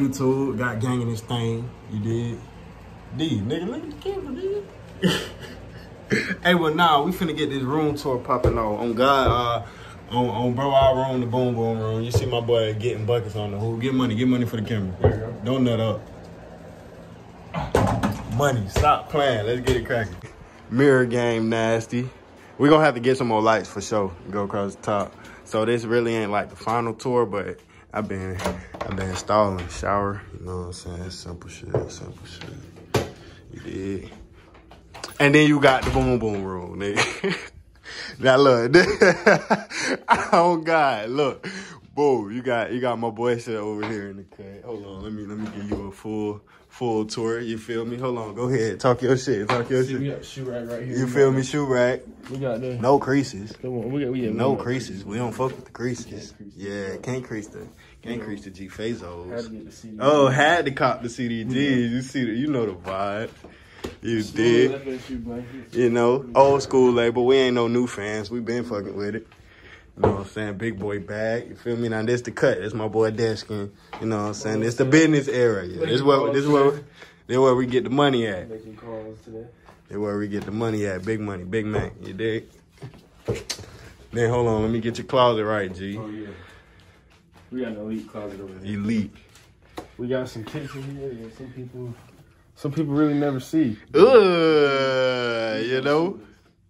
YouTube. Got gang in this thing. You did. D, nigga, look at the camera, nigga. hey, well, nah, we finna get this room tour popping off. On God, uh, on, on bro, our room, the boom boom room. You see my boy getting buckets on the hoop. Get money, get money for the camera. Don't nut up. Money, stop playing. Let's get it cracking. Mirror game nasty. we gonna have to get some more lights for sure. Go across the top. So this really ain't like the final tour, but I've been I've been installing shower, you know what I'm saying? Simple shit, simple shit. You did. And then you got the boom boom room, nigga. now look, oh God, look. Boom, you got you got my boy set over here in the cut. Hold on, let me let me give you a full full tour. You feel me? Hold on, go ahead, talk your shit, talk your See, shit. we got shoe rack right here. You feel me? Shoe rack, We got no creases. Come on, we got we got No got- creases. We don't fuck with the creases. Can't Yeah, can't crease the can't crease the G Fazos. get the CD. Oh, had to cop the CDGs. You see the, you know the vibe. You did. You know, old school label. We ain't no new fans. We been fucking with it. You know what I'm saying? Big boy bag. You feel me? Now this the cut. This my boy Deskin. You know what I'm saying? It's the business era. Yeah. This where this where this where we get the money at. Making calls today. This where we get the money at. Big money, big man. You dig? Then hold on, let me get your closet right, G. Oh yeah. We got an elite closet over here. Elite. We got some kicks in here that some people some people really never see. Ugh, you know,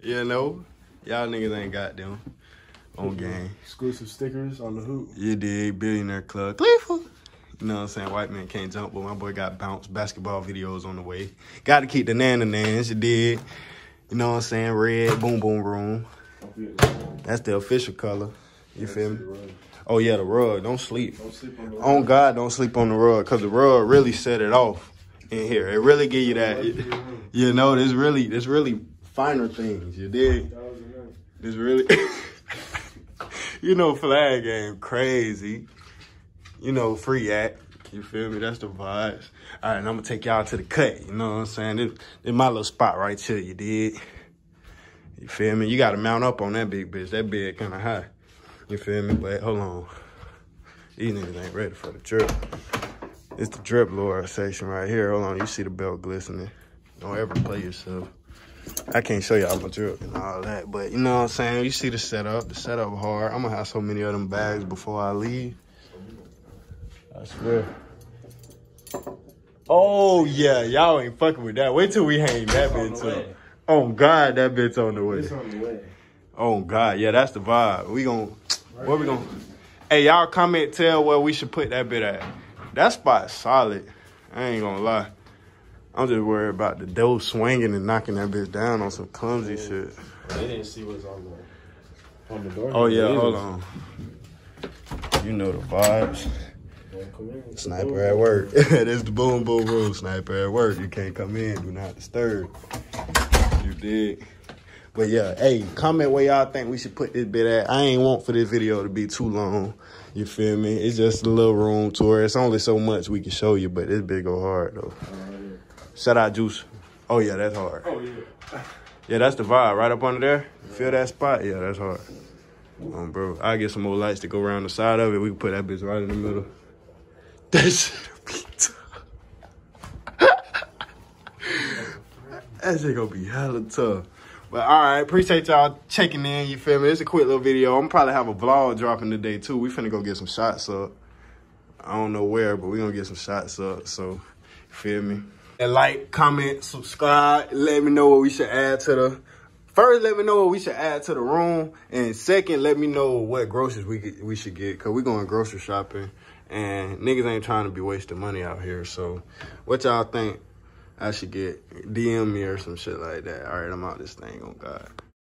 you know, y'all niggas ain't got them on game. Exclusive stickers on the hoop. You dig, billionaire club, Gleeful. You know what I'm saying? White man can't jump, but my boy got bounce basketball videos on the way. Got to keep the nana nans, you dig. You know what I'm saying? Red, boom boom room. Don't forget the- That's the official color. You feel me? Oh yeah, the rug. Don't sleep. Don't sleep on God, don't sleep on the rug, cause the rug really set it off in here. It really give you that. You know, there's really, there's really finer things. You dig? There's really, you know, flag game crazy. You know, free act. You feel me? That's the vibes. All right, and I'm gonna take y'all to the cut. You know what I'm saying? This my little spot right here. You dig? You feel me? You gotta mount up on that big bitch. That bed kind of high. You feel me? But hold on. These niggas ain't ready for the drip. It's the drip lure section right here. Hold on, you see the belt glistening. Don't ever play yourself. I can't show y'all my drip and all that, but you know what I'm saying? You see the setup. The setup hard. I'm gonna have so many of them bags before I leave. I swear. Oh yeah, y'all ain't fucking with that. Wait till we hang that bitch up. Oh God, that bitch on the way. It's on the way. Oh God, yeah, that's the vibe. We gon' where we gon' Hey, y'all comment tell where we should put that bit at. That spot's solid. I ain't gonna lie. I'm just worried about the dough swinging and knocking that bitch down on some clumsy shit. They didn't see what's on the on the door. Oh yeah, hold on. You know the vibes. Come in. Sniper at work. this the boom boom room. Sniper at work. You can't come in. Do not disturb. You did. But yeah, hey, comment where y'all think we should put this bit at. I ain't want for this video to be too long. You feel me? It's just a little room tour. It's only so much we can show you, but this big go hard though. Shout out Juice. Oh yeah, that's hard. Oh yeah. Yeah, that's the vibe. Right up under there. Feel that spot? Yeah, that's hard. Um, bro, I get some more lights to go around the side of it. We can put that bitch right in the middle. That shit be tough. that shit gonna be hella tough. But all right, appreciate y'all checking in. You feel me? It's a quick little video. I'm probably have a vlog dropping today too. We finna go get some shots up. I don't know where, but we gonna get some shots up. So, you feel me? And like, comment, subscribe. Let me know what we should add to the. First, let me know what we should add to the room, and second, let me know what groceries we we should get, cause we going grocery shopping, and niggas ain't trying to be wasting money out here. So, what y'all think I should get? DM me or some shit like that. All right, I'm out this thing on God.